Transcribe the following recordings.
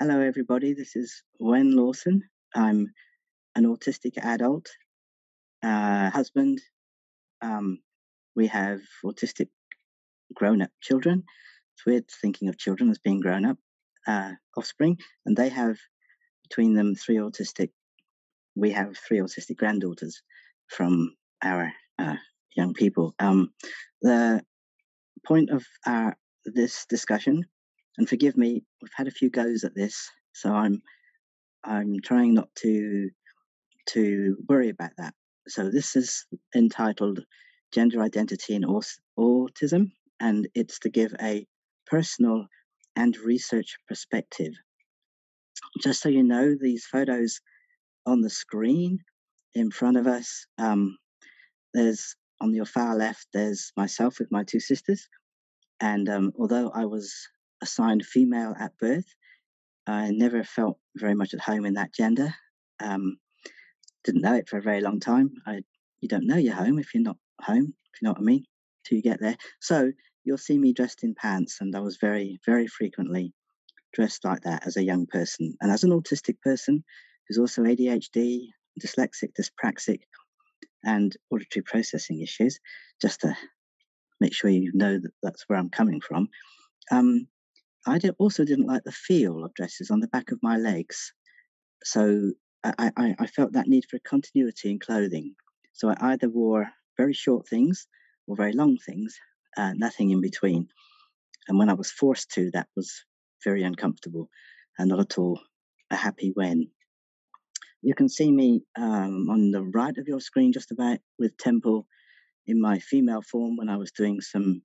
Hello, everybody. This is Wenn Lawson. I'm an autistic adult, uh, husband. Um, we have autistic grown up children. It's weird thinking of children as being grown up uh, offspring, and they have between them three autistic. We have three autistic granddaughters from our uh, young people. Um, the point of our this discussion, and forgive me, we've had a few goes at this, so I'm I'm trying not to to worry about that. So this is entitled "Gender Identity in Autism," and it's to give a personal and research perspective. Just so you know, these photos on the screen in front of us, um, there's on your far left, there's myself with my two sisters, and um, although I was assigned female at birth, I never felt very much at home in that gender. Um, didn't know it for a very long time. I, you don't know you're home if you're not home, if you know what I mean, till you get there. So you'll see me dressed in pants, and I was very, very frequently dressed like that as a young person. And as an autistic person who's also ADHD, dyslexic, dyspraxic, and auditory processing issues, just to make sure you know that that's where I'm coming from. Um, I did, also didn't like the feel of dresses on the back of my legs. So I, I, I felt that need for continuity in clothing. So I either wore very short things or very long things, uh, nothing in between. And when I was forced to, that was very uncomfortable and not at all a happy when. You can see me um, on the right of your screen, just about with Temple in my female form when I was doing some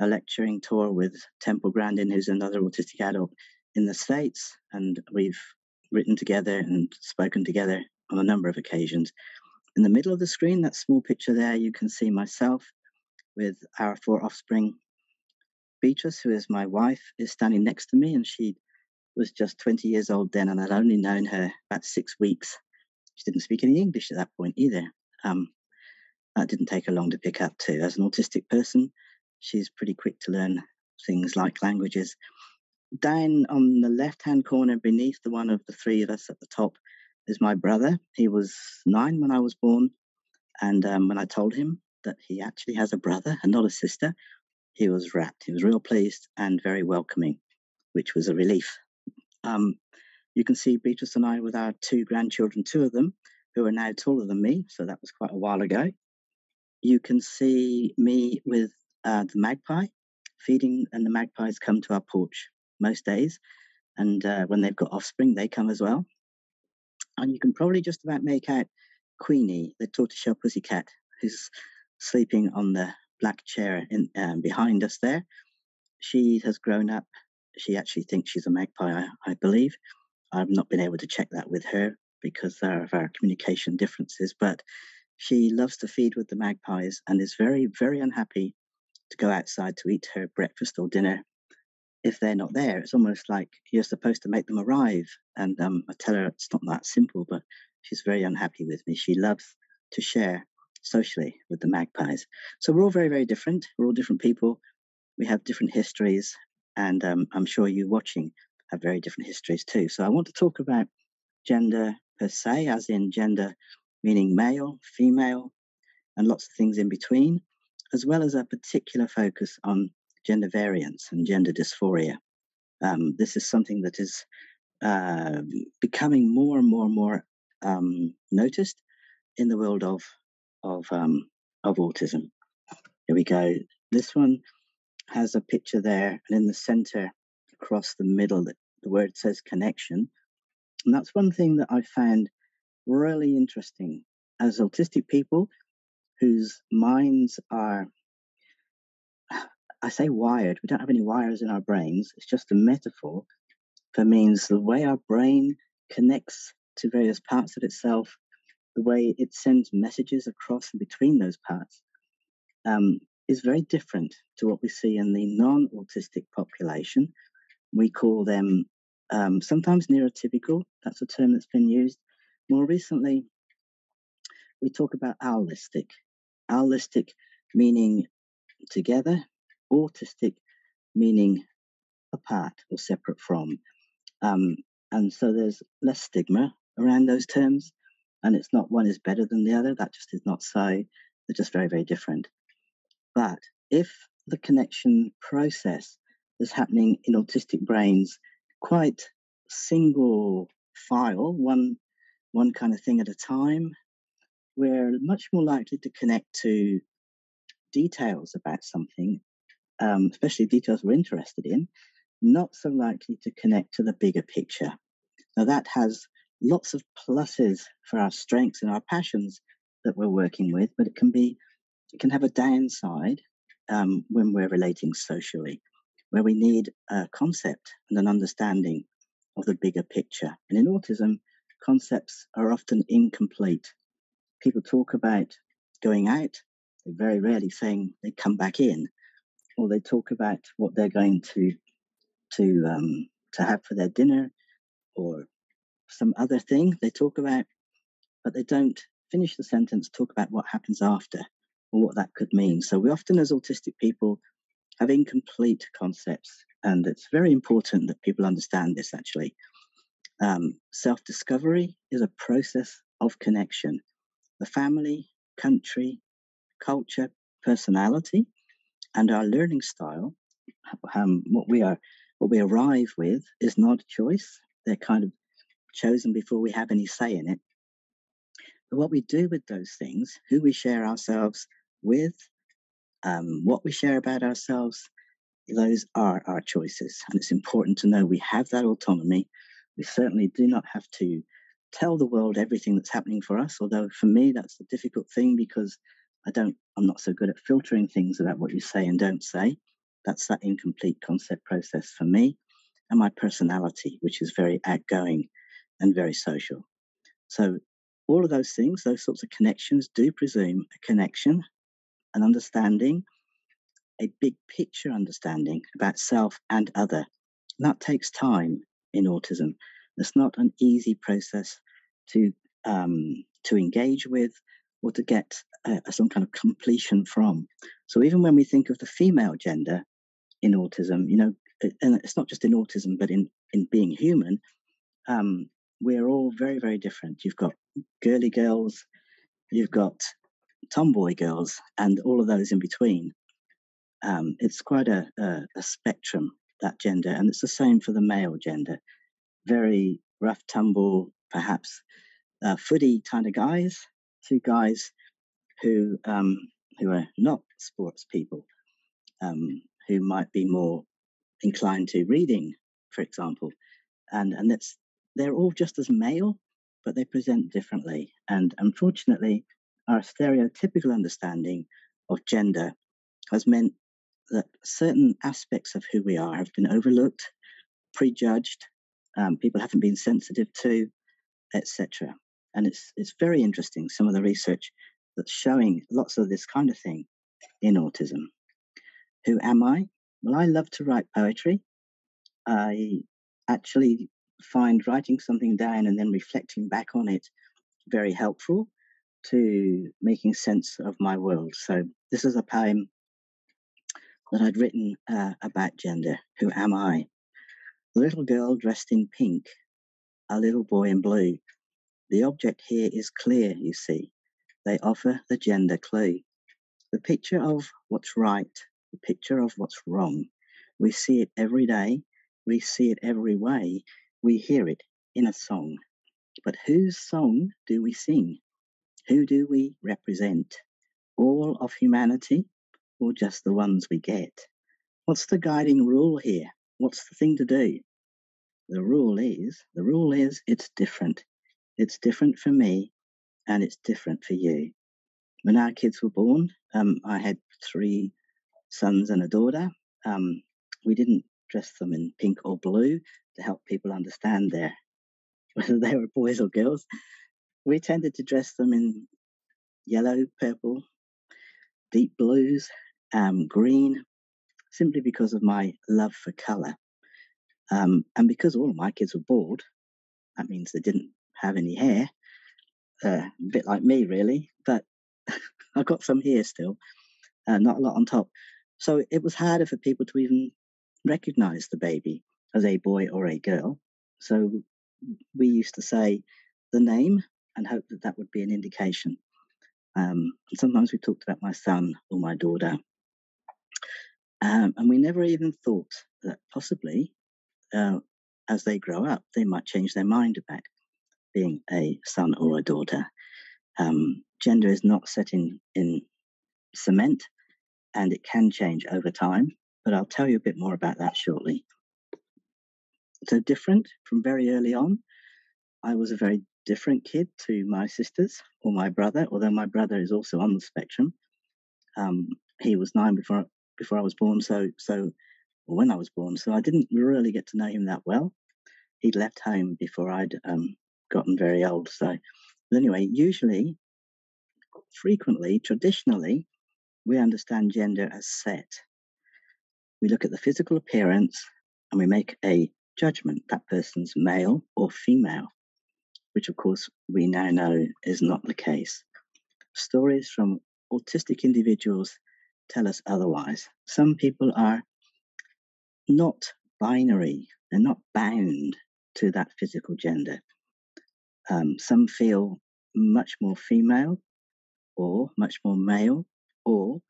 a lecturing tour with Temple Grandin, who's another autistic adult in the States, and we've written together and spoken together on a number of occasions. In the middle of the screen, that small picture there, you can see myself with our four offspring. Beatrice, who is my wife, is standing next to me, and she was just 20 years old then, and I'd only known her about six weeks. She didn't speak any English at that point either. Um, that didn't take her long to pick up too. As an autistic person, she's pretty quick to learn things like languages. Down on the left hand corner, beneath the one of the three of us at the top, is my brother. He was nine when I was born. And um, when I told him that he actually has a brother and not a sister, he was rapt. He was real pleased and very welcoming, which was a relief. Um, you can see Beatrice and I with our two grandchildren, two of them, who are now taller than me. So that was quite a while ago. You can see me with uh, the magpie feeding, and the magpies come to our porch most days. And uh, when they've got offspring, they come as well. And you can probably just about make out Queenie, the tortoiseshell pussycat, who's sleeping on the black chair in, um, behind us there. She has grown up. She actually thinks she's a magpie, I, I believe. I've not been able to check that with her because of our communication differences, but she loves to feed with the magpies and is very, very unhappy to go outside to eat her breakfast or dinner if they're not there. It's almost like you're supposed to make them arrive. And um, I tell her it's not that simple, but she's very unhappy with me. She loves to share socially with the magpies. So we're all very, very different. We're all different people. We have different histories. And um, I'm sure you watching have very different histories too. So I want to talk about gender per se, as in gender meaning male, female, and lots of things in between as well as a particular focus on gender variance and gender dysphoria. Um, this is something that is uh, becoming more and more and more um, noticed in the world of of um, of autism. Here we go. This one has a picture there, and in the center, across the middle, the, the word says connection, and that's one thing that I found really interesting. As autistic people, whose minds are, I say wired, we don't have any wires in our brains. It's just a metaphor for means the way our brain connects to various parts of itself, the way it sends messages across and between those parts, um, is very different to what we see in the non autistic population. We call them um, sometimes neurotypical, that's a term that's been used. More recently, we talk about allistic, Allistic meaning together, autistic meaning apart or separate from. Um, and so there's less stigma around those terms. And it's not one is better than the other. That just is not so. They're just very, very different. But if the connection process is happening in autistic brains quite single file, one one kind of thing at a time, we're much more likely to connect to details about something, um, especially details we're interested in, not so likely to connect to the bigger picture. Now, that has lots of pluses for our strengths and our passions that we're working with, but it can be it can have a downside um, when we're relating socially, where we need a concept and an understanding of the bigger picture. And in autism, concepts are often incomplete. People talk about going out, they're very rarely saying they come back in, or they talk about what they're going to to um, to have for their dinner, or some other thing they talk about, but they don't finish the sentence, talk about what happens after or what that could mean. So we often, as autistic people, have incomplete concepts, and it's very important that people understand this actually. Um, Self discovery is a process of connection. The family, country, culture, personality, and our learning style, um, what we are, what we arrive with, is not a choice. They're kind of chosen before we have any say in it. But what we do with those things, who we share ourselves with, um, what we share about ourselves, those are our choices. And it's important to know we have that autonomy. We certainly do not have to tell the world everything that's happening for us, although for me, that's a difficult thing because I don't, I'm not so good at filtering things about what you say and don't say. That's that incomplete concept process for me. And my personality, which is very outgoing and very social. So, all of those things, those sorts of connections, do presume a connection, an understanding, a big picture understanding about self and other. And that takes time in autism. It's not an easy process to um, to engage with or to get uh, some kind of completion from. So even when we think of the female gender in autism, you know, and it's not just in autism, but in in being human, um, we're all very, very different. You've got girly girls, you've got tomboy girls, and all of those in between. Um, it's quite a, a, a, spectrum, that gender, and it's the same for the male gender. Very rough tumble, perhaps uh, footy kind of guys, to guys who um, who are not sports people, um, who might be more inclined to reading, for example, and and that's they're all just as male, but they present differently. And unfortunately, our stereotypical understanding of gender has meant that certain aspects of who we are have been overlooked, prejudged, um, people haven't been sensitive to, etc. And it's it's very interesting some of the research that's showing lots of this kind of thing in autism. Who am I? Well, I love to write poetry. I actually find writing something down and then reflecting back on it very helpful to making sense of my world. So, this is a poem that I'd written uh, about gender. Who am I? A little girl dressed in pink, a little boy in blue. The object here is clear, you see. They offer the gender clue. The picture of what's right, the picture of what's wrong. We see it every day, we see it every way, we hear it in a song. But whose song do we sing? Who do we represent? All of humanity or just the ones we get? What's the guiding rule here? What's the thing to do? The rule is, the rule is it's different. It's different for me and it's different for you. When our kids were born, um, I had three sons and a daughter. Um, we didn't dress them in pink or blue to help people understand their whether they were boys or girls. We tended to dress them in yellow, purple, deep blues, um, green, simply because of my love for color. Um, and because all of my kids were bald, that means they didn't have any hair. Uh, a bit like me, really, but I've got some here still, uh, not a lot on top. So it was harder for people to even recognize the baby as a boy or a girl. So we used to say the name and hope that that would be an indication. Um, sometimes we talked about my son or my daughter. Um, and we never even thought that possibly uh, as they grow up, they might change their mind about being a son or a daughter. Um, gender is not set in, in cement and it can change over time, but I'll tell you a bit more about that shortly. So, different from very early on, I was a very different kid to my sisters or my brother, although my brother is also on the spectrum. Um, he was nine before before I was born, so so when I was born, so I didn't really get to know him that well. He'd left home before I'd um, gotten very old. So, but anyway, usually, frequently, traditionally, we understand gender as set. We look at the physical appearance and we make a judgment that person's male or female, which of course we now know is not the case. Stories from autistic individuals tell us otherwise. Some people are not binary, they're not bound to that physical gender. Um, some feel much more female or much more male, or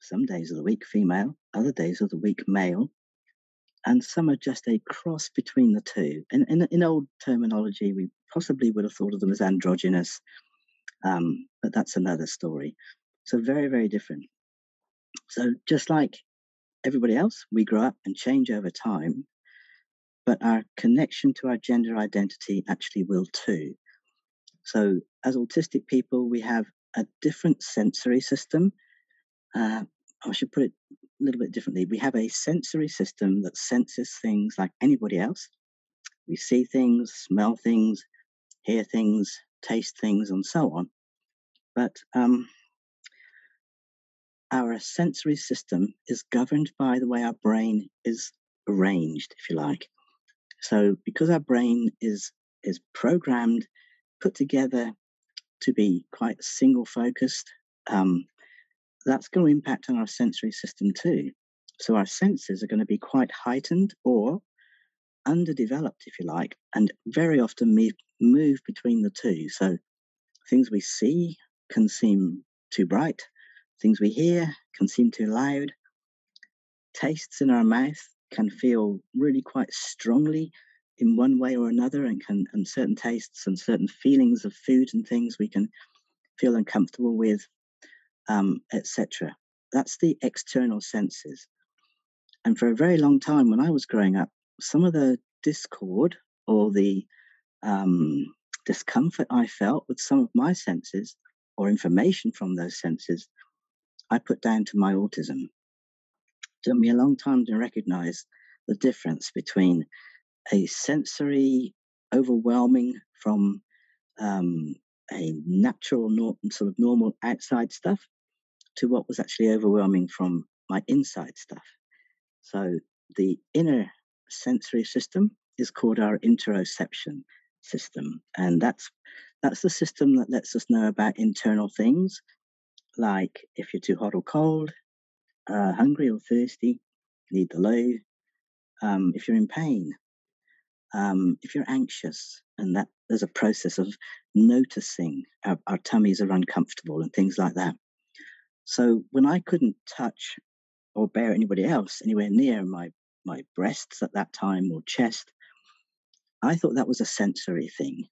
some days of the week female, other days of the week male, and some are just a cross between the two. In, in, in old terminology, we possibly would have thought of them as androgynous, um, but that's another story. So, very, very different. So, just like everybody else, we grow up and change over time, but our connection to our gender identity actually will too. So, as autistic people, we have a different sensory system. Uh, I should put it a little bit differently. We have a sensory system that senses things like anybody else. We see things, smell things, hear things, taste things, and so on. But um, our sensory system is governed by the way our brain is arranged, if you like. So, because our brain is is programmed, put together to be quite single focused, um, that's going to impact on our sensory system too. So our senses are going to be quite heightened or underdeveloped, if you like, and very often move, move between the two. So things we see can seem too bright, things we hear can seem too loud, tastes in our mouth can feel really quite strongly in one way or another and can and certain tastes and certain feelings of food and things we can feel uncomfortable with um, etc. That's the external senses. And for a very long time, when I was growing up, some of the discord or the um, discomfort I felt with some of my senses or information from those senses, I put down to my autism. It took me a long time to recognize the difference between a sensory overwhelming from um, a natural, sort of normal outside stuff to what was actually overwhelming from my inside stuff. So the inner sensory system is called our interoception system, and that's that's the system that lets us know about internal things, like if you're too hot or cold, uh, hungry or thirsty, need the loo, um, if you're in pain, um, if you're anxious, and that there's a process of noticing our, our tummies are uncomfortable and things like that. So when I couldn't touch or bear anybody else anywhere near my my breasts at that time or chest, I thought that was a sensory thing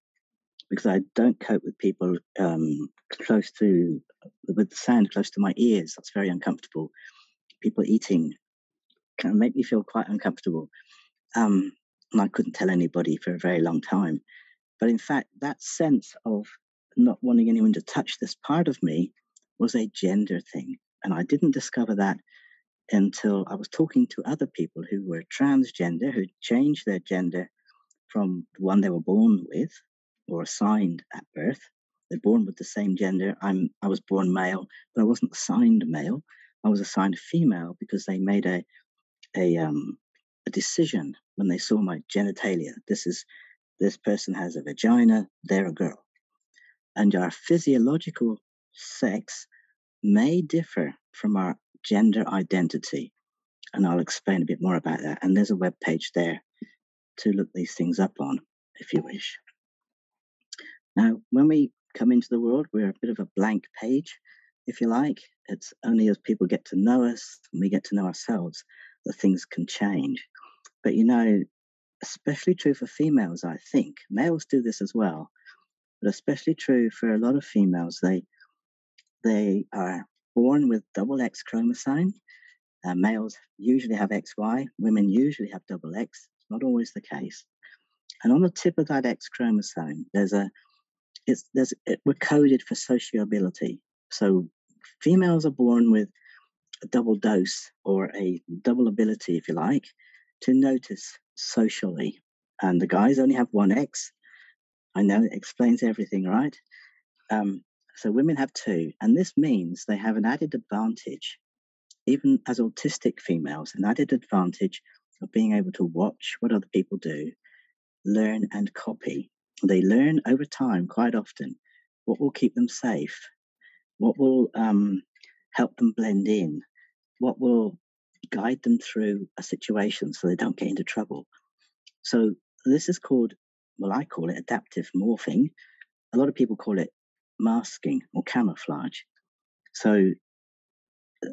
because I don't cope with people um, close to with the sound close to my ears. That's very uncomfortable. People eating can make me feel quite uncomfortable. Um, and I couldn't tell anybody for a very long time. But in fact, that sense of not wanting anyone to touch this part of me was a gender thing. And I didn't discover that until I was talking to other people who were transgender, who changed their gender from the one they were born with or assigned at birth. They're born with the same gender. I'm I was born male, but I wasn't assigned male. I was assigned female because they made a a um a decision when they saw my genitalia. This is this person has a vagina, they're a girl. And our physiological sex may differ from our gender identity. And I'll explain a bit more about that. And there's a web page there to look these things up on, if you wish. Now, when we come into the world, we're a bit of a blank page, if you like. It's only as people get to know us and we get to know ourselves that things can change. But you know, especially true for females, I think. Males do this as well, but especially true for a lot of females. They they are born with double X chromosome. Uh, males usually have XY. Women usually have double X. It's not always the case. And on the tip of that X chromosome, there's a it's there's it, we're coded for sociability. So females are born with a double dose or a double ability, if you like, to notice socially. And the guys only have one X. I know it explains everything, right? Um, so women have two, and this means they have an added advantage, even as autistic females, an added advantage of being able to watch what other people do, learn and copy. They learn over time quite often what will keep them safe, what will um, help them blend in, what will guide them through a situation so they don't get into trouble. So this is called, well, I call it adaptive morphing. A lot of people call it masking or camouflage. So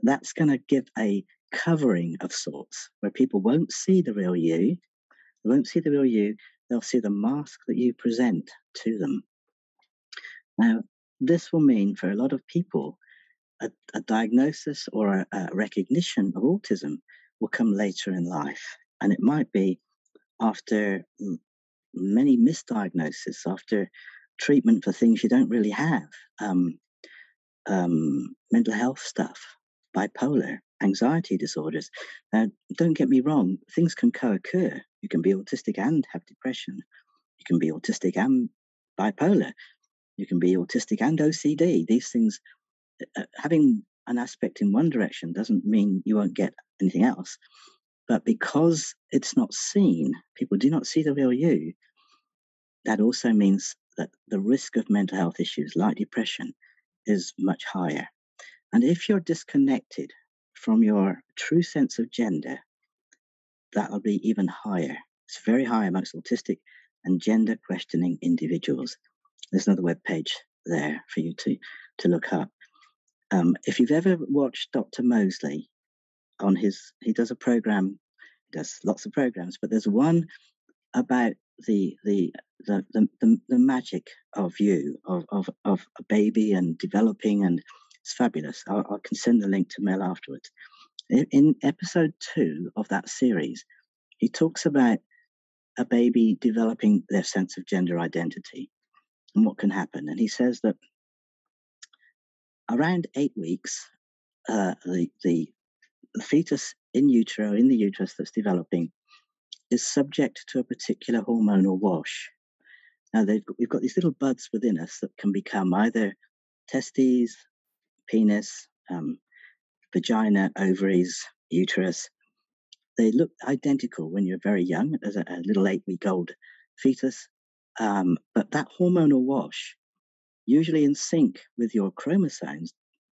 that's going to give a covering of sorts where people won't see the real you. They won't see the real you. They'll see the mask that you present to them. Now, this will mean for a lot of people, a, a diagnosis or a, a recognition of autism will come later in life. And it might be after many misdiagnoses, after treatment for things you don't really have, um, um, mental health stuff, bipolar, anxiety disorders. Now, don't get me wrong, things can co occur. You can be autistic and have depression. You can be autistic and bipolar. You can be autistic and OCD. These things, uh, uh, having an aspect in one direction doesn't mean you won't get anything else. But because it's not seen, people do not see the real you, that also means that the risk of mental health issues like depression is much higher. And if you're disconnected from your true sense of gender, that'll be even higher. It's very high amongst autistic and gender questioning individuals. There's another web page there for you to, to look up. Um, if you've ever watched Dr. Mosley on his, he does a program, he does lots of programs, but there's one about the the the the, the, magic of you of, of of a baby and developing and it's fabulous. I, I can send the link to Mel afterwards. In, in episode two of that series, he talks about a baby developing their sense of gender identity and what can happen. And he says that around eight weeks, uh, the, the the fetus in utero, in the uterus that's developing, is subject to a particular hormonal wash. Now, we've got these little buds within us that can become either testes, penis, um, vagina, ovaries, uterus. They look identical when you're very young, as a, a little eight week old fetus. Um, but that hormonal wash, usually in sync with your chromosomes,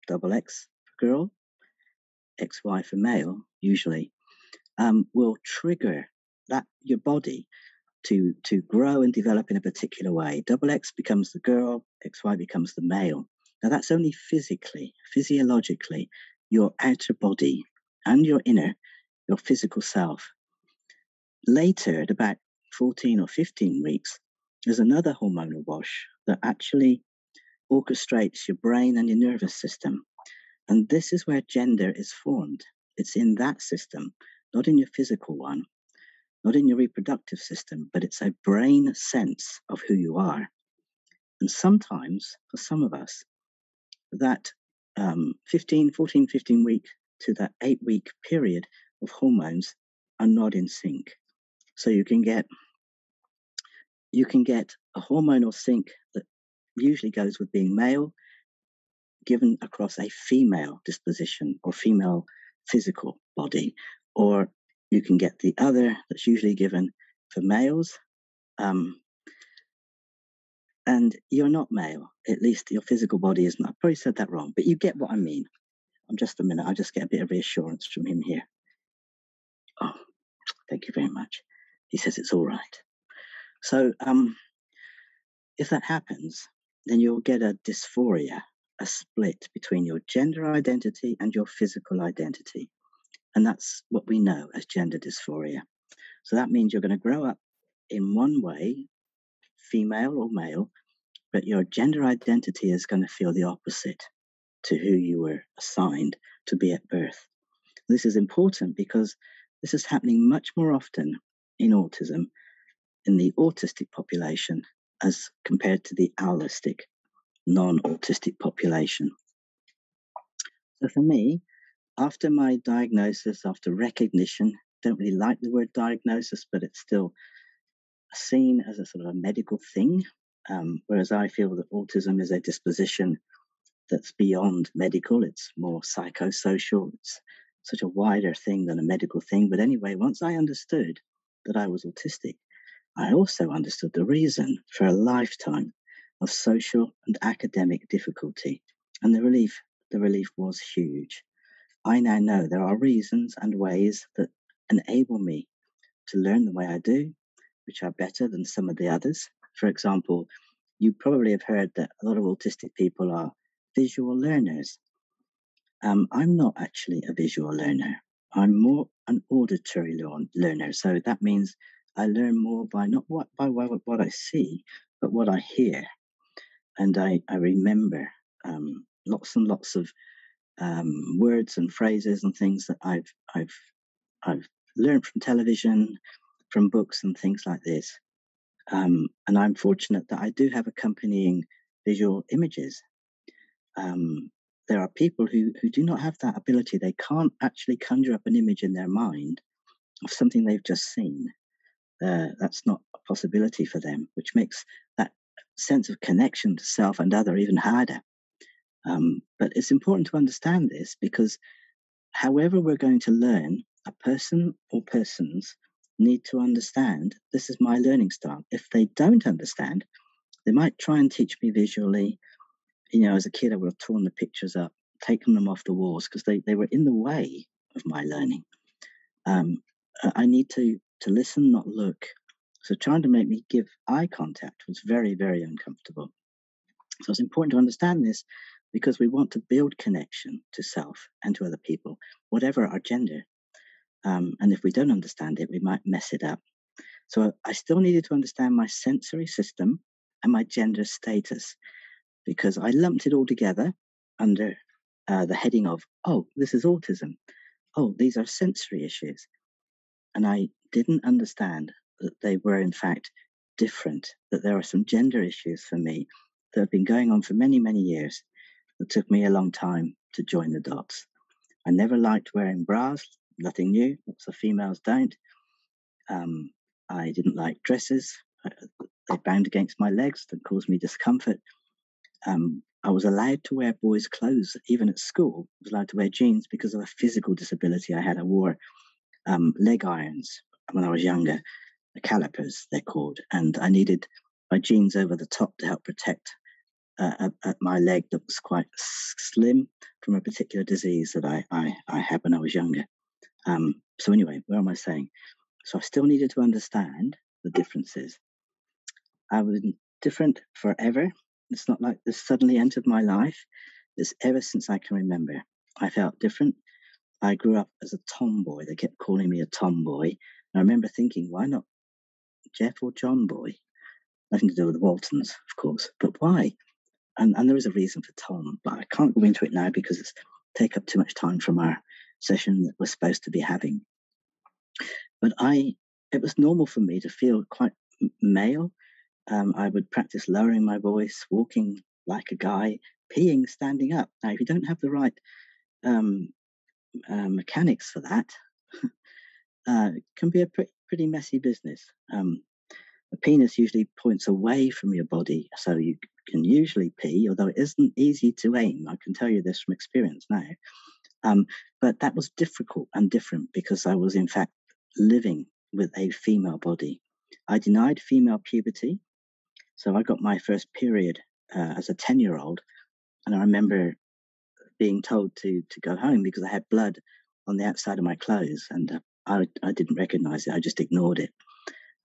double X for girl, XY for male, usually, um, will trigger that your body to to grow and develop in a particular way. Double X becomes the girl, XY becomes the male. Now that's only physically, physiologically, your outer body and your inner, your physical self. Later, at about 14 or 15 weeks, there's another hormonal wash that actually orchestrates your brain and your nervous system. And this is where gender is formed. It's in that system, not in your physical one not in your reproductive system, but it's a brain sense of who you are. And sometimes, for some of us, that um, 15, 14, 15 week to that eight week period of hormones are not in sync. So you can get you can get a hormonal sync that usually goes with being male, given across a female disposition or female physical body, or you can get the other that's usually given for males. Um, and you're not male, at least your physical body is not. I probably said that wrong, but you get what I mean. I'm just a minute, I just get a bit of reassurance from him here. Oh, thank you very much. He says it's all right. So um, if that happens, then you'll get a dysphoria, a split between your gender identity and your physical identity. And that's what we know as gender dysphoria. So that means you're going to grow up in one way, female or male, but your gender identity is going to feel the opposite to who you were assigned to be at birth. This is important because this is happening much more often in autism in the autistic population as compared to the allistic non autistic population. So for me, after my diagnosis, after recognition, don't really like the word diagnosis, but it's still seen as a sort of a medical thing. Um, whereas I feel that autism is a disposition that's beyond medical, it's more psychosocial, it's such a wider thing than a medical thing. But anyway, once I understood that I was autistic, I also understood the reason for a lifetime of social and academic difficulty, and the relief the relief was huge. I now know there are reasons and ways that enable me to learn the way I do, which are better than some of the others. For example, you probably have heard that a lot of autistic people are visual learners. Um, I'm not actually a visual learner. I'm more an auditory learner. So that means I learn more by not what by what, what I see, but what I hear, and I I remember um, lots and lots of um, words and phrases and things that I've I've I've learned from television, from books and things like this. Um, and I'm fortunate that I do have accompanying visual images. Um, there are people who, who do not have that ability. They can't actually conjure up an image in their mind of something they've just seen. Uh, that's not a possibility for them, which makes that sense of connection to self and other even harder. Um, but it's important to understand this because however we're going to learn, a person or persons need to understand this is my learning style. If they don't understand, they might try and teach me visually. You know, as a kid, I would have torn the pictures up, taken them off the walls because they, they were in the way of my learning. Um, I need to to listen, not look. So trying to make me give eye contact was very, very uncomfortable. So it's important to understand this because we want to build connection to self and to other people, whatever our gender. Um, and if we don't understand it, we might mess it up. So I still needed to understand my sensory system and my gender status because I lumped it all together under uh, the heading of, oh, this is autism. Oh, these are sensory issues. And I didn't understand that they were, in fact, different, that there are some gender issues for me that have been going on for many, many years It took me a long time to join the dots. I never liked wearing bras, nothing new. Lots of females don't. Um, I didn't like dresses. They bound against my legs that caused me discomfort. Um, I was allowed to wear boys' clothes, even at school. I was allowed to wear jeans because of a physical disability I had. I wore um, leg irons when I was younger, the calipers, they're called. And I needed my jeans over the top to help protect uh, my leg that was quite slim from a particular disease that I, I, I had when I was younger. Um, so anyway, where am I saying? So I still needed to understand the differences. I was different forever. It's not like this suddenly entered my life. It's ever since I can remember. I felt different. I grew up as a tomboy. They kept calling me a tomboy. And I remember thinking, why not Jeff or John boy? Nothing to do with the Waltons, of course. But why? And, and there is a reason for Tom, but I can't go into it now because it's take up too much time from our session that we're supposed to be having. But I, it was normal for me to feel quite male. Um, I would practice lowering my voice, walking like a guy, peeing standing up. Now, if you don't have the right um, uh, mechanics for that, uh, can be a pre- pretty messy business. Um, the penis usually points away from your body, so you can usually pee, although it isn't easy to aim. I can tell you this from experience now. Um, but that was difficult and different because I was, in fact, living with a female body. I denied female puberty. So I got my first period uh, as a 10 year old. And I remember being told to, to go home because I had blood on the outside of my clothes. And uh, I, I didn't recognize it, I just ignored it.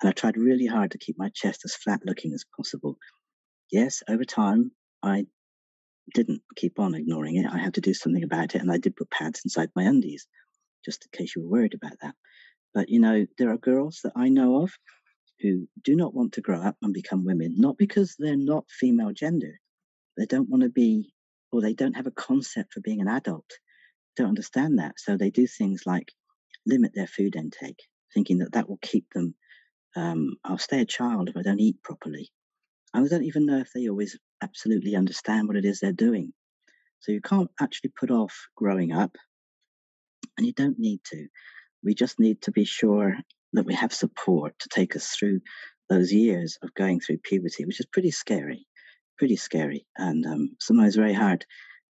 And I tried really hard to keep my chest as flat looking as possible. Yes, over time, I didn't keep on ignoring it. I had to do something about it. And I did put pads inside my undies, just in case you were worried about that. But, you know, there are girls that I know of who do not want to grow up and become women, not because they're not female gender. They don't want to be, or they don't have a concept for being an adult. Don't understand that. So they do things like limit their food intake, thinking that that will keep them. Um, I'll stay a child if I don't eat properly. I don't even know if they always absolutely understand what it is they're doing. So you can't actually put off growing up, and you don't need to. We just need to be sure that we have support to take us through those years of going through puberty, which is pretty scary, pretty scary, and um, sometimes very hard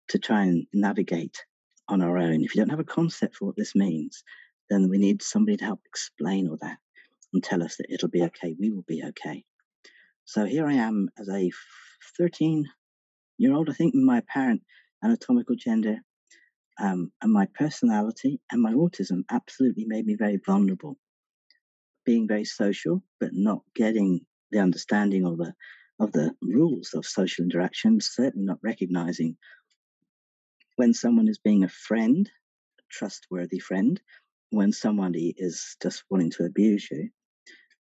to try and navigate on our own. If you don't have a concept for what this means, then we need somebody to help explain all that and tell us that it'll be okay. We will be okay. So here I am as a 13 year old, I think, my apparent anatomical gender um, and my personality and my autism absolutely made me very vulnerable. Being very social, but not getting the understanding of the of the rules of social interaction, certainly not recognizing when someone is being a friend, a trustworthy friend, when somebody is just wanting to abuse you,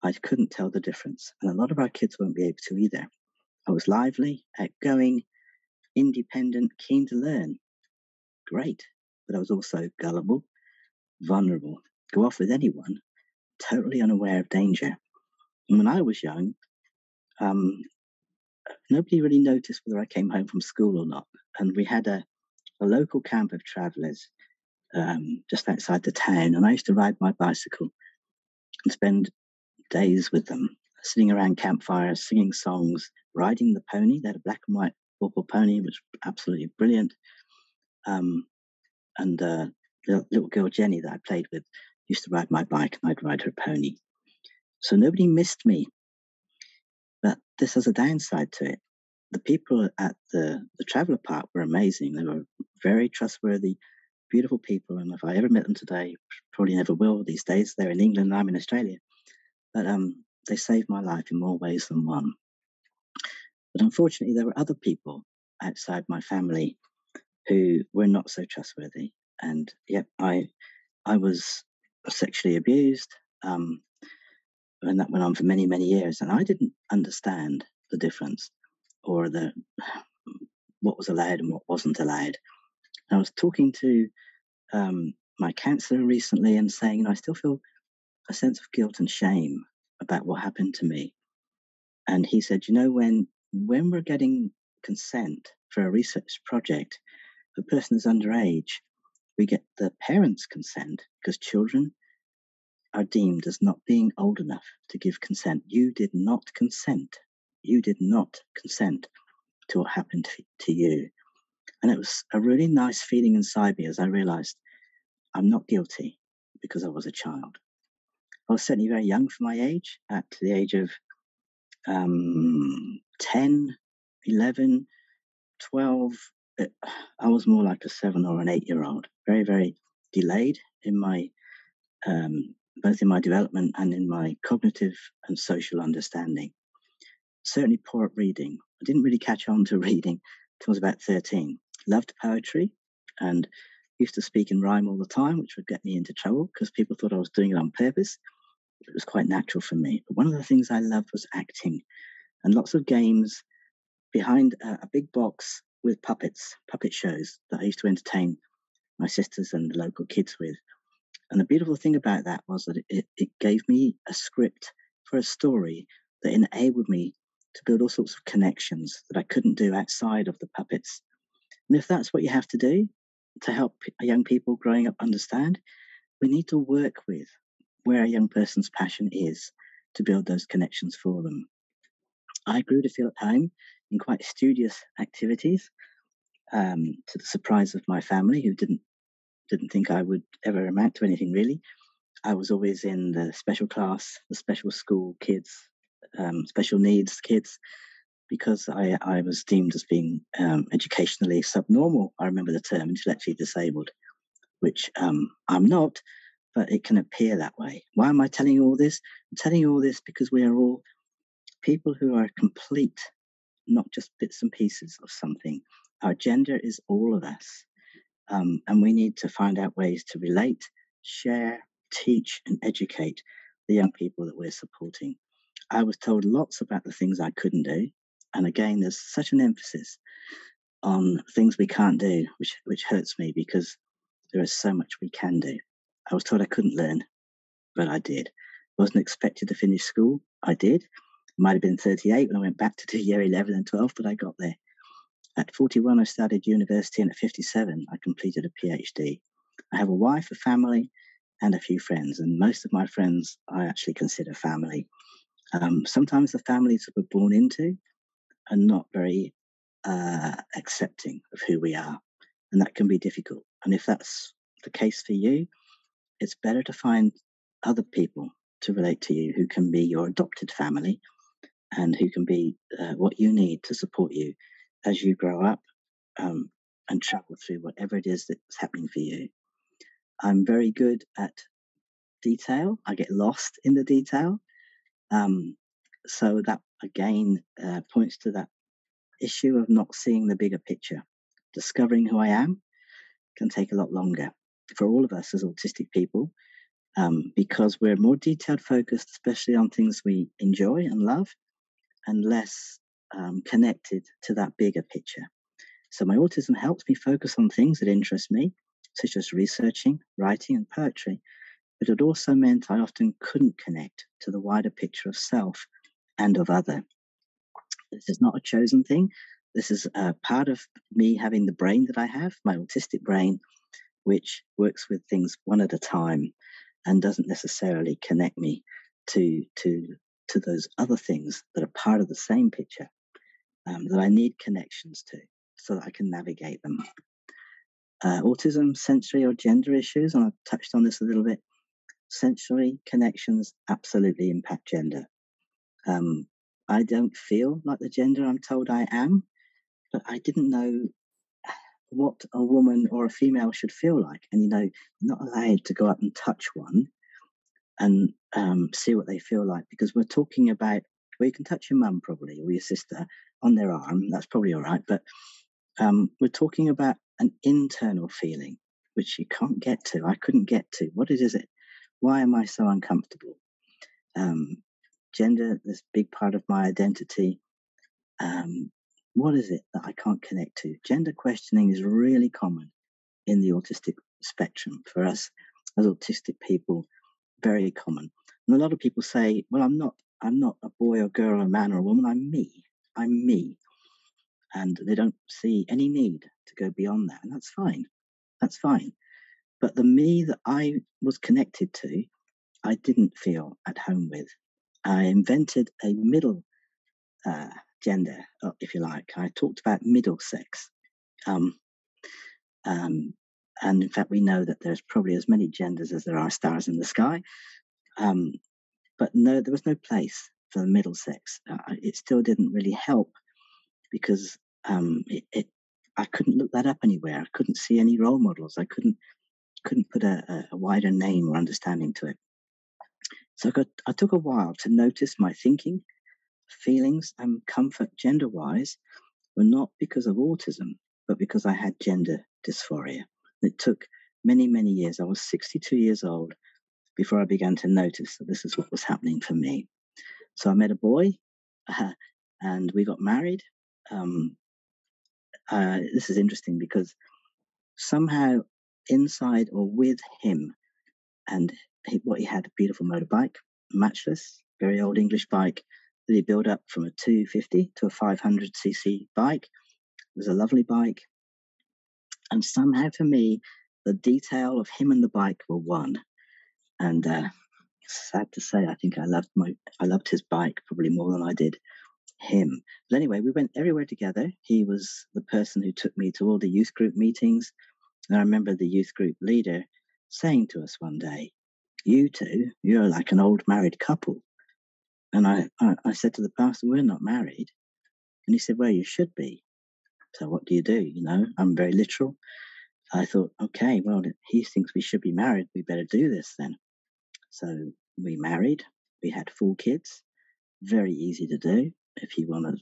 I couldn't tell the difference. And a lot of our kids won't be able to either. I was lively, outgoing, independent, keen to learn. Great. But I was also gullible, vulnerable, go off with anyone, totally unaware of danger. And when I was young, um, nobody really noticed whether I came home from school or not. And we had a, a local camp of travelers um, just outside the town. And I used to ride my bicycle and spend days with them, sitting around campfires, singing songs, riding the pony. They had a black and white purple pony, which was absolutely brilliant. Um, and uh, the little girl Jenny that I played with used to ride my bike, and I'd ride her pony. So nobody missed me. But this has a downside to it. The people at the, the traveler park were amazing. They were very trustworthy, beautiful people. And if I ever met them today, probably never will these days. They're in England, and I'm in Australia. But um, they saved my life in more ways than one. But unfortunately, there were other people outside my family who were not so trustworthy. And yep, I, I was sexually abused. Um, and that went on for many, many years. And I didn't understand the difference or the what was allowed and what wasn't allowed. I was talking to um, my counselor recently and saying, you know, I still feel a sense of guilt and shame about what happened to me. And he said, you know, when when we're getting consent for a research project, a person is underage, we get the parents' consent because children are deemed as not being old enough to give consent. You did not consent. You did not consent to what happened to, to you. And it was a really nice feeling inside me as I realized I'm not guilty because I was a child. I was certainly very young for my age, at the age of um, 10, 11, 12. I was more like a seven or an eight year old, very, very delayed in my, um, both in my development and in my cognitive and social understanding. Certainly poor at reading. I didn't really catch on to reading until I was about 13. Loved poetry and used to speak in rhyme all the time, which would get me into trouble because people thought I was doing it on purpose. It was quite natural for me. But one of the things I loved was acting and lots of games behind a, a big box with puppets, puppet shows that I used to entertain my sisters and the local kids with. And the beautiful thing about that was that it, it gave me a script for a story that enabled me to build all sorts of connections that I couldn't do outside of the puppets. And if that's what you have to do to help young people growing up understand, we need to work with where a young person's passion is to build those connections for them. I grew to feel at home in quite studious activities, um, to the surprise of my family, who didn't didn't think I would ever amount to anything really. I was always in the special class, the special school kids, um, special needs kids, because I, I was deemed as being um, educationally subnormal. I remember the term intellectually disabled, which um, I'm not, but it can appear that way. Why am I telling you all this? I'm telling you all this because we are all people who are complete, not just bits and pieces of something. Our gender is all of us. Um, and we need to find out ways to relate, share, teach, and educate the young people that we're supporting. I was told lots about the things I couldn't do. And again, there's such an emphasis on things we can't do, which, which hurts me because there is so much we can do. I was told I couldn't learn, but I did. I wasn't expected to finish school. I did. might have been 38 when I went back to do year 11 and 12, but I got there. At 41, I started university, and at 57, I completed a PhD. I have a wife, a family, and a few friends, and most of my friends I actually consider family. Um, sometimes the families that we're born into are not very uh, accepting of who we are, and that can be difficult. And if that's the case for you, it's better to find other people to relate to you who can be your adopted family and who can be uh, what you need to support you as you grow up um, and travel through whatever it is that's happening for you. I'm very good at detail. I get lost in the detail. Um, so that again uh, points to that issue of not seeing the bigger picture. Discovering who I am can take a lot longer for all of us as autistic people um, because we're more detailed focused, especially on things we enjoy and love, and less um, connected to that bigger picture. So my autism helps me focus on things that interest me, such as researching, writing, and poetry. But it also meant I often couldn't connect to the wider picture of self and of other. This is not a chosen thing. This is a part of me having the brain that I have, my autistic brain, which works with things one at a time and doesn't necessarily connect me to to to those other things that are part of the same picture um, that I need connections to so that I can navigate them. Uh, autism, sensory or gender issues, and I've touched on this a little bit. Sensory connections absolutely impact gender. Um, I don't feel like the gender I'm told I am, but I didn't know what a woman or a female should feel like. And you know, not allowed to go up and touch one and um, see what they feel like because we're talking about well, you can touch your mum probably or your sister on their arm. That's probably all right. But um, we're talking about an internal feeling which you can't get to. I couldn't get to. What is it? Why am I so uncomfortable? Um, gender, this big part of my identity. Um, what is it that I can't connect to? Gender questioning is really common in the autistic spectrum for us as autistic people, very common. And a lot of people say, well, I'm not, I'm not a boy or girl or a man or a woman, I'm me. I'm me. And they don't see any need to go beyond that. And that's fine. That's fine. But the me that I was connected to, I didn't feel at home with. I invented a middle uh, gender, uh, if you like. I talked about middle sex. Um, um, and in fact, we know that there's probably as many genders as there are stars in the sky. Um, but no, there was no place for the middle sex. Uh, it still didn't really help because um, it, it, I couldn't look that up anywhere. I couldn't see any role models. I couldn't couldn't put a, a wider name or understanding to it. So I, got, I took a while to notice my thinking feelings and comfort gender wise were not because of autism, but because I had gender dysphoria. It took many, many years. I was 62 years old before I began to notice that this is what was happening for me. So I met a boy uh, and we got married. Um, uh, this is interesting because somehow inside or with him and he, what he had a beautiful motorbike, matchless, very old English bike, that he built up from a 250 to a 500cc bike. It was a lovely bike. And somehow for me, the detail of him and the bike were one. And uh, sad to say, I think I loved my I loved his bike probably more than I did him. But anyway, we went everywhere together. He was the person who took me to all the youth group meetings. And I remember the youth group leader saying to us one day, You two, you're like an old married couple. And I, I, I said to the pastor, We're not married. And he said, Well, you should be. So what do you do? You know, I'm very literal. I thought, okay, well, he thinks we should be married. We better do this then. So we married. We had four kids. Very easy to do. If you want to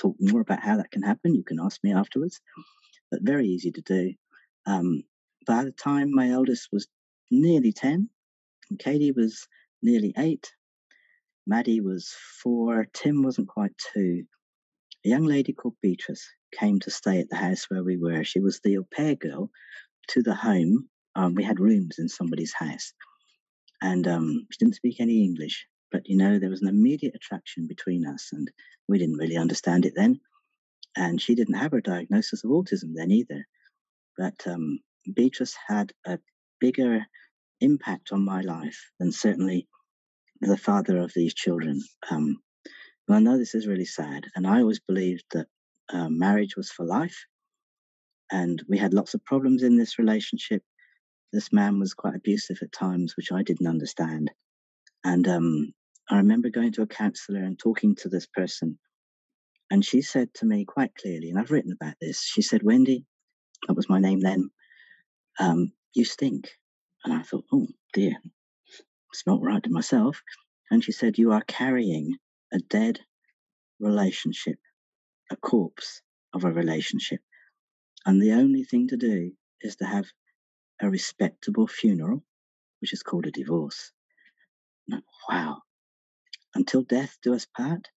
talk more about how that can happen, you can ask me afterwards. But very easy to do. Um, by the time my eldest was nearly 10, and Katie was nearly eight, Maddie was four, Tim wasn't quite two. A young lady called Beatrice came to stay at the house where we were. She was the au pair girl to the home. Um, we had rooms in somebody's house. And um, she didn't speak any English, but you know, there was an immediate attraction between us, and we didn't really understand it then. And she didn't have her diagnosis of autism then either. But um, Beatrice had a bigger impact on my life than certainly the father of these children. Um, I know this is really sad, and I always believed that uh, marriage was for life, and we had lots of problems in this relationship. This man was quite abusive at times, which I didn't understand. And um, I remember going to a counselor and talking to this person, and she said to me quite clearly, and I've written about this. She said, "Wendy, that was my name then. Um, you stink." And I thought, "Oh dear, it's not right to myself." And she said, "You are carrying a dead relationship, a corpse of a relationship. And the only thing to do is to have a respectable funeral, which is called a divorce. wow. Until death do us part.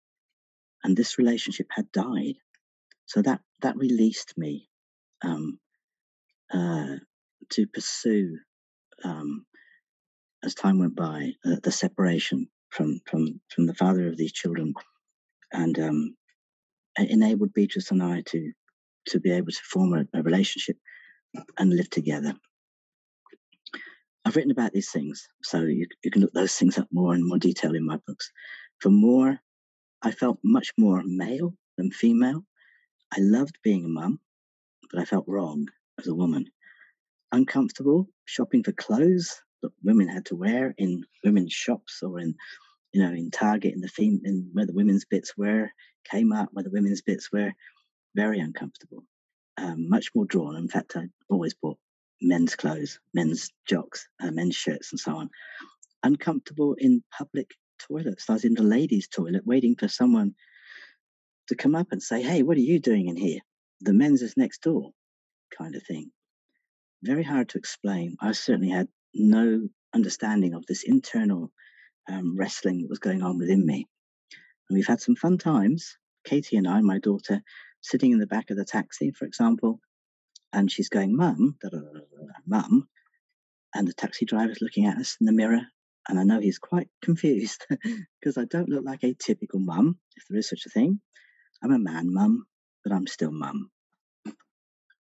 And this relationship had died. So that, that released me um, uh, to pursue, um, as time went by, uh, the separation from from from the father of these children, and um, enabled Beatrice and I to to be able to form a, a relationship and live together. I've written about these things, so you, you can look those things up more in more detail in my books. For more, I felt much more male than female. I loved being a mum, but I felt wrong as a woman. Uncomfortable shopping for clothes that women had to wear in women's shops or in you know in target in the theme in where the women's bits were came up where the women's bits were. Very uncomfortable. Um, much more drawn. In fact i always bought men's clothes men's jocks uh, men's shirts and so on. Uncomfortable in public toilets. I was in the ladies toilet waiting for someone to come up and say hey what are you doing in here? The men's is next door kind of thing very hard to explain i certainly had no understanding of this internal um, wrestling that was going on within me. And we've had some fun times. Katie and I, my daughter, sitting in the back of the taxi, for example, and she's going, Mum, Mum. And the taxi driver's looking at us in the mirror. And I know he's quite confused because I don't look like a typical mum, if there is such a thing. I'm a man mum, but I'm still mum.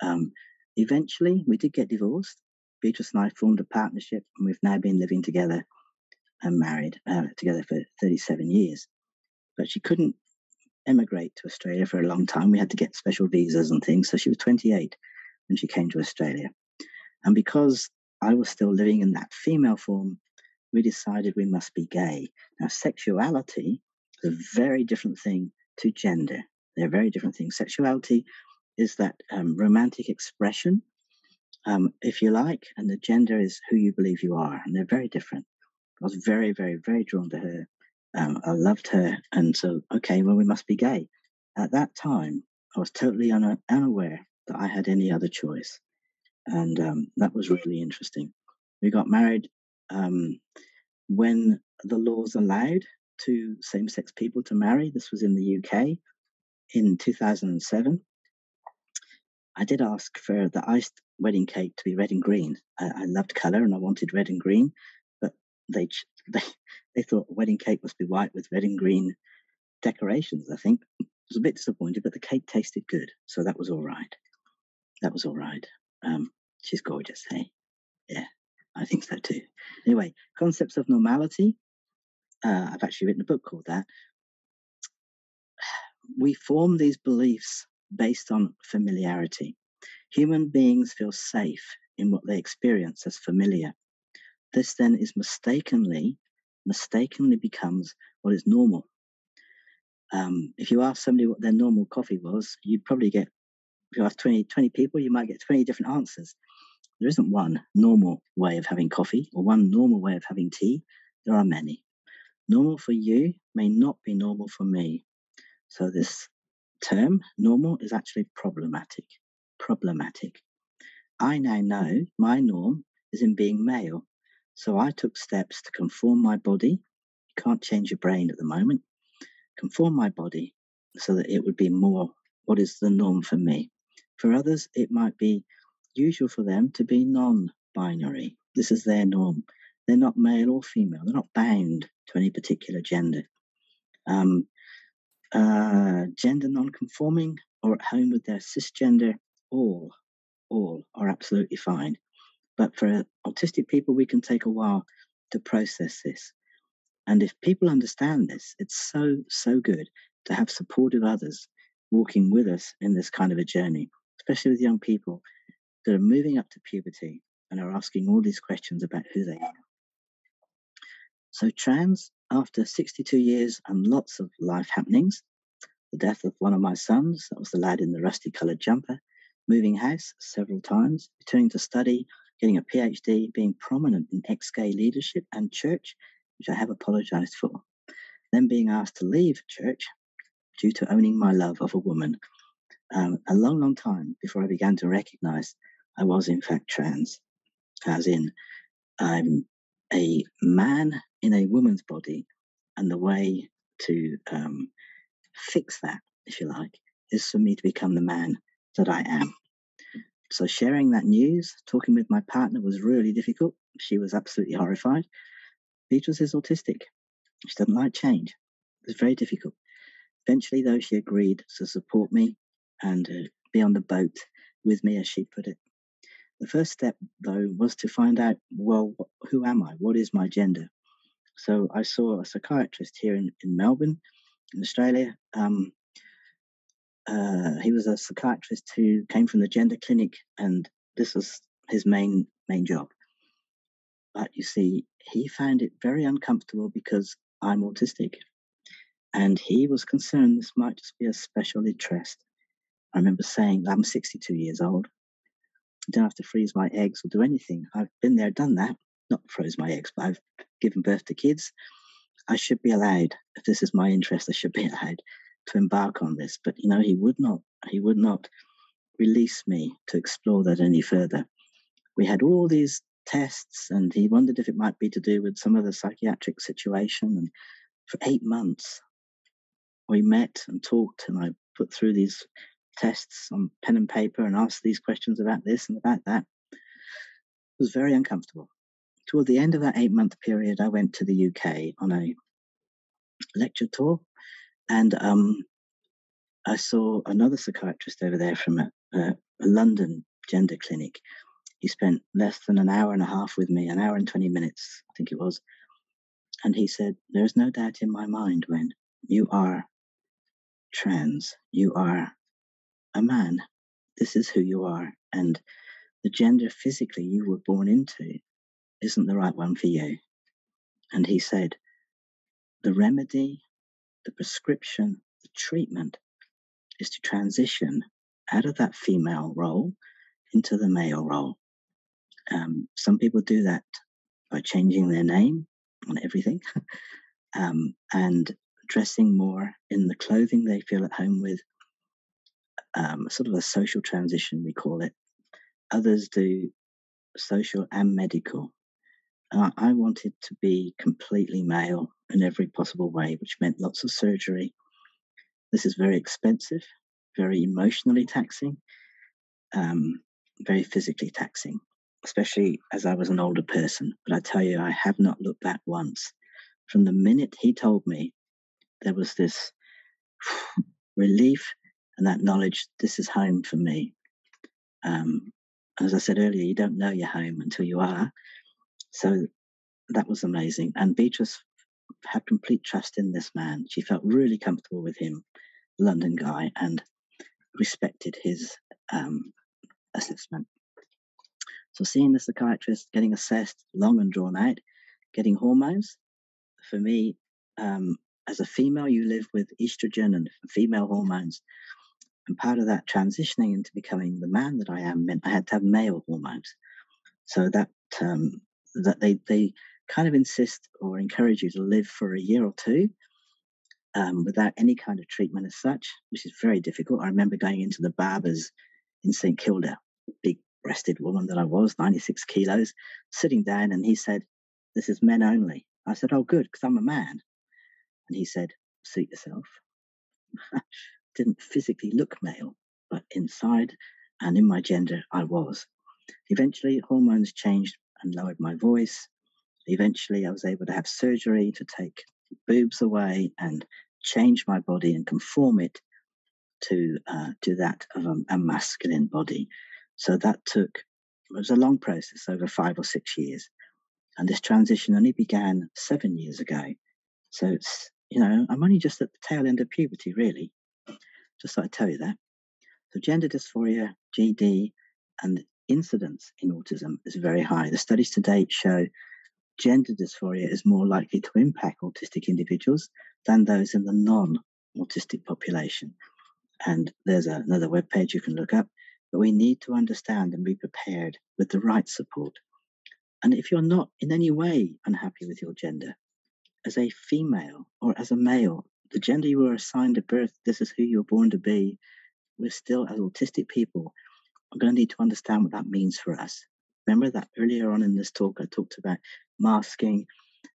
Um, eventually, we did get divorced. Beatrice and I formed a partnership, and we've now been living together and married uh, together for 37 years. But she couldn't emigrate to Australia for a long time. We had to get special visas and things. So she was 28 when she came to Australia. And because I was still living in that female form, we decided we must be gay. Now, sexuality is a very different thing to gender. They're very different things. Sexuality is that um, romantic expression um, if you like, and the gender is who you believe you are, and they're very different. I was very, very, very drawn to her. Um, I loved her, and so okay, well, we must be gay. At that time, I was totally un- unaware that I had any other choice, and um, that was really interesting. We got married um, when the laws allowed to same-sex people to marry. This was in the UK in 2007. I did ask for the iced wedding cake to be red and green. I, I loved color and I wanted red and green, but they they they thought wedding cake must be white with red and green decorations. I think I was a bit disappointed, but the cake tasted good, so that was all right. That was all right. Um, she's gorgeous, hey? Yeah, I think so too. Anyway, concepts of normality. Uh, I've actually written a book called that. We form these beliefs based on familiarity. Human beings feel safe in what they experience as familiar. This then is mistakenly, mistakenly becomes what is normal. Um, if you ask somebody what their normal coffee was, you'd probably get if you ask 20, 20 people, you might get 20 different answers. There isn't one normal way of having coffee or one normal way of having tea. There are many. Normal for you may not be normal for me. So this term, normal, is actually problematic. Problematic. I now know my norm is in being male. So I took steps to conform my body. You can't change your brain at the moment. Conform my body so that it would be more what is the norm for me. For others, it might be usual for them to be non binary. This is their norm. They're not male or female, they're not bound to any particular gender. Um, uh, gender non-conforming or at home with their cisgender, all, all are absolutely fine. But for autistic people, we can take a while to process this. And if people understand this, it's so, so good to have supportive others walking with us in this kind of a journey, especially with young people that are moving up to puberty and are asking all these questions about who they are. So, trans, after 62 years and lots of life happenings, the death of one of my sons, that was the lad in the rusty coloured jumper, moving house several times, returning to study, getting a PhD, being prominent in ex gay leadership and church, which I have apologised for, then being asked to leave church due to owning my love of a woman. Um, a long, long time before I began to recognise I was in fact trans, as in I'm a man in a woman's body, and the way to um, fix that, if you like, is for me to become the man that I am. So sharing that news, talking with my partner was really difficult. She was absolutely horrified. Beatrice is autistic. She doesn't like change. It was very difficult. Eventually, though, she agreed to support me and uh, be on the boat with me, as she put it. The first step, though, was to find out well, who am I? What is my gender? So I saw a psychiatrist here in, in Melbourne, in Australia. Um, uh, he was a psychiatrist who came from the gender clinic, and this was his main main job. But you see, he found it very uncomfortable because I'm autistic, and he was concerned this might just be a special interest. I remember saying, "I'm 62 years old. I don't have to freeze my eggs or do anything. I've been there, done that not froze my eggs, but I've given birth to kids. I should be allowed, if this is my interest, I should be allowed to embark on this. But you know, he would not. He would not release me to explore that any further. We had all these tests, and he wondered if it might be to do with some of the psychiatric situation. And for eight months, we met and talked, and I put through these tests on pen and paper and asked these questions about this and about that. It was very uncomfortable toward the end of that eight month period, I went to the UK on a lecture tour, and um, I saw another psychiatrist over there from a, a, a, London gender clinic. He spent less than an hour and a half with me, an hour and 20 minutes, I think it was. And he said, There's no doubt in my mind when you are trans, you are a man. This is who you are. And the gender physically you were born into isn't the right one for you. And he said, the remedy, the prescription, the treatment is to transition out of that female role into the male role. Um, some people do that by changing their name on everything um, and dressing more in the clothing they feel at home with, um, sort of a social transition, we call it. Others do social and medical. Uh, I wanted to be completely male in every possible way, which meant lots of surgery. This is very expensive, very emotionally taxing, um, very physically taxing, especially as I was an older person. But I tell you, I have not looked back once. From the minute he told me, there was this relief and that knowledge this is home for me. Um, as I said earlier, you don't know your home until you are. So that was amazing. And Beatrice had complete trust in this man. She felt really comfortable with him, London guy, and respected his um, assessment. So seeing the psychiatrist, getting assessed, long and drawn out, getting hormones. For me, um, as a female, you live with estrogen and female hormones. And part of that transitioning into becoming the man that I am meant I had to have male hormones. So that um, that they they kind of insist or encourage you to live for a year or two um, without any kind of treatment as such, which is very difficult. I remember going into the barbers in St Kilda, big breasted woman that I was, 96 kilos, sitting down, and he said, This is men only. I said, Oh, good, because I'm a man. And he said, Suit yourself. Didn't physically look male, but inside and in my gender, I was. Eventually, hormones changed and lowered my voice. Eventually, I was able to have surgery to take boobs away and change my body and conform it to uh, to that of a, a masculine body. So that took it was a long process over five or six years, and this transition only began seven years ago. So it's you know I'm only just at the tail end of puberty, really. Just thought I'd tell you that. So gender dysphoria, GD, and incidence in autism is very high. The studies to date show gender dysphoria is more likely to impact autistic individuals than those in the non autistic population. And there's another web page you can look up. But we need to understand and be prepared with the right support. And if you're not in any way unhappy with your gender, as a female or as a male, the gender you were assigned at birth, this is who you were born to be. We're still, as autistic people, are going to need to understand what that means for us. Remember that earlier on in this talk, I talked about masking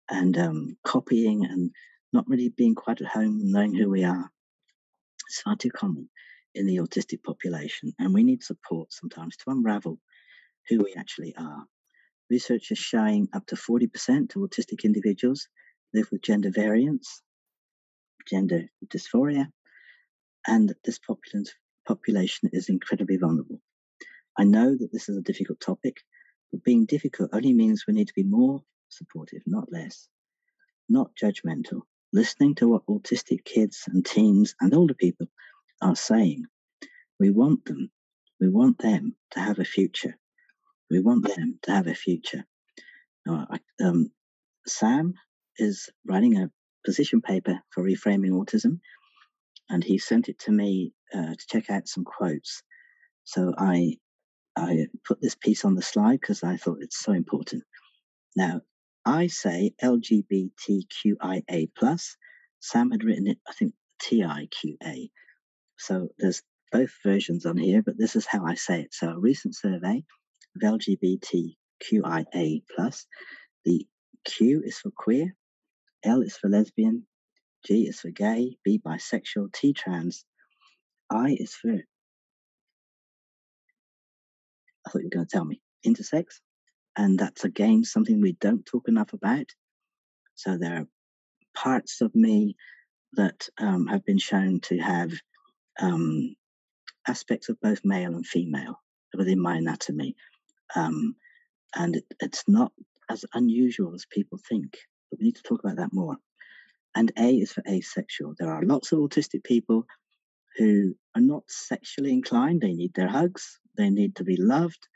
and um, copying and not really being quite at home, and knowing who we are. It's far too common in the autistic population, and we need support sometimes to unravel who we actually are. Research is showing up to 40% of autistic individuals live with gender variance, gender dysphoria, and this population is incredibly vulnerable. I know that this is a difficult topic, but being difficult only means we need to be more supportive, not less, not judgmental, listening to what autistic kids and teens and older people are saying. We want them, we want them to have a future. We want them to have a future. Now, um, Sam is writing a position paper for reframing autism, and he sent it to me uh, to check out some quotes. So I I put this piece on the slide because I thought it's so important. Now, I say LGBTQIA plus. Sam had written it, I think, TIQA. So there's both versions on here, but this is how I say it. So a recent survey of LGBTQIA plus. The Q is for queer, L is for lesbian, G is for gay, B bisexual, T trans, I is for I thought you were going to tell me intersex. And that's again something we don't talk enough about. So there are parts of me that um, have been shown to have um, aspects of both male and female within my anatomy. Um, and it, it's not as unusual as people think, but we need to talk about that more. And A is for asexual. There are lots of autistic people who are not sexually inclined. They need their hugs, they need to be loved,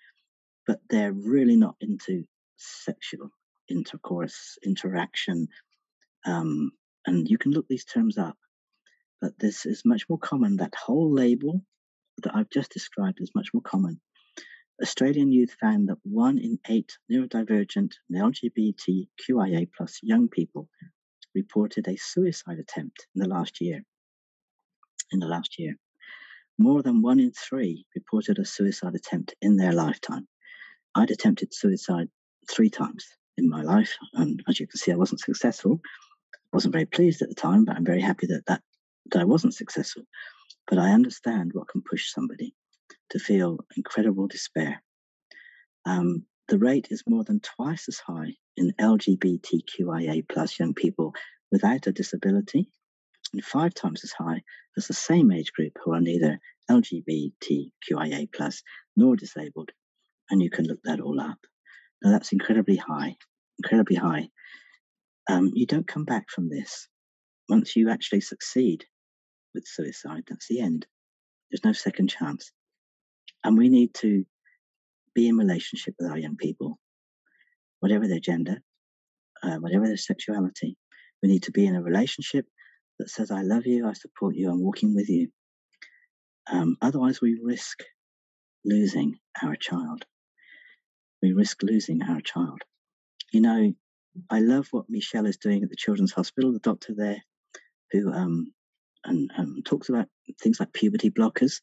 but they're really not into sexual intercourse, interaction. Um, and you can look these terms up, but this is much more common. That whole label that I've just described is much more common. Australian youth found that one in eight neurodivergent and LGBTQIA plus young people reported a suicide attempt in the last year. In the last year, more than one in three reported a suicide attempt in their lifetime. I'd attempted suicide three times in my life, and as you can see, I wasn't successful. I wasn't very pleased at the time, but I'm very happy that that, that I wasn't successful. But I understand what can push somebody to feel incredible despair. Um, the rate is more than twice as high in LGBTQIA plus young people without a disability, and five times as high as the same age group who are neither LGBTQIA plus nor disabled and you can look that all up. Now that's incredibly high, incredibly high. Um, you don't come back from this. Once you actually succeed with suicide, that's the end. There's no second chance. And we need to be in relationship with our young people, whatever their gender, uh, whatever their sexuality. We need to be in a relationship that says, I love you, I support you, I'm walking with you. Um, otherwise, we risk losing our child. We risk losing our child. You know, I love what Michelle is doing at the Children's Hospital, the doctor there, who um, and um, talks about things like puberty blockers.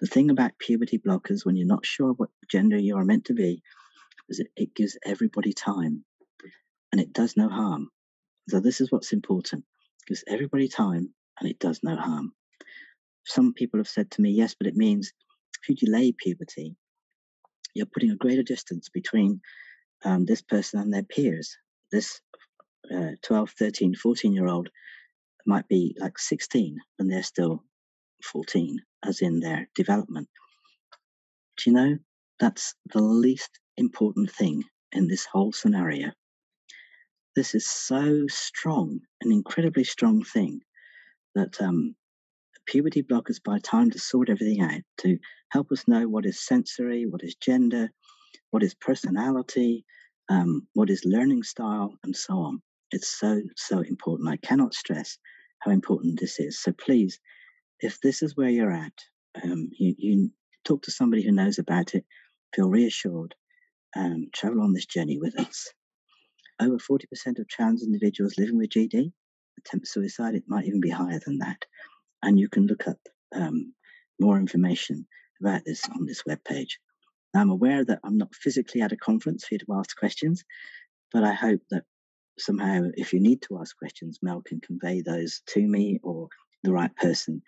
The thing about puberty blockers, when you're not sure what gender you are meant to be, is it, it gives everybody time and it does no harm. So, this is what's important gives everybody time and it does no harm. Some people have said to me, yes, but it means if you delay puberty, you're putting a greater distance between um, this person and their peers. This uh, 12, 13, 14 year old might be like 16 and they're still 14, as in their development. Do you know that's the least important thing in this whole scenario? This is so strong, an incredibly strong thing that um, puberty blockers buy time to sort everything out, to help us know what is sensory, what is gender, what is personality, um, what is learning style, and so on. It's so, so important. I cannot stress how important this is. So please, if this is where you're at, um, you, you talk to somebody who knows about it, feel reassured, um, travel on this journey with us. Over 40% of trans individuals living with GD attempt suicide. It might even be higher than that. And you can look up um, more information about this on this webpage. I'm aware that I'm not physically at a conference for you to ask questions, but I hope that somehow, if you need to ask questions, Mel can convey those to me or the right person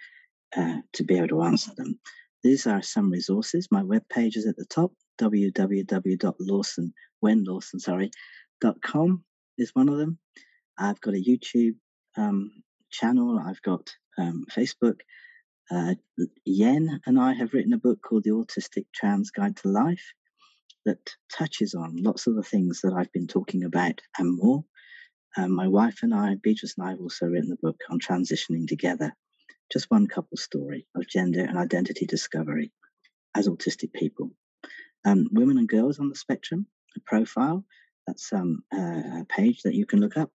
uh, to be able to answer them. These are some resources. My webpage is at the top, www.lawson, Wenn Lawson, sorry, .com is one of them. I've got a YouTube um, channel. I've got um, Facebook. Uh, Yenn and I have written a book called The Autistic Trans Guide to Life that touches on lots of the things that I've been talking about and more. Um, my wife and I, Beatrice and I, have also written the book on transitioning together. Just one couple story of gender and identity discovery as autistic people. Um, women and girls on the spectrum, a profile. That's um, a page that you can look up.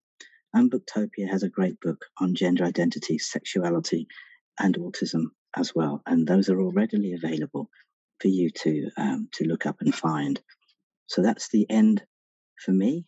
And Booktopia has a great book on gender identity, sexuality, and autism as well. And those are all readily available for you to um, to look up and find. So that's the end for me.